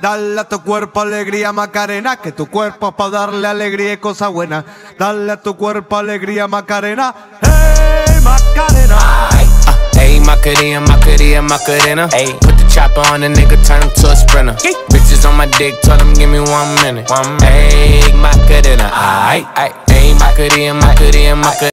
Dale a tu cuerpo alegría Macarena, que tu cuerpo es para darle alegría y cosa buena. Dale a tu cuerpo alegría Macarena, hey Macarena. Ayy, ah, Macarena, Macarena, Macarena. Hey, put the chopper on the nigga, turn him to a sprinter. Bitches on my dick, tell them give me one minute. One minute. Macarena, ayy, ayy, Macarena, Macarena, Macarena.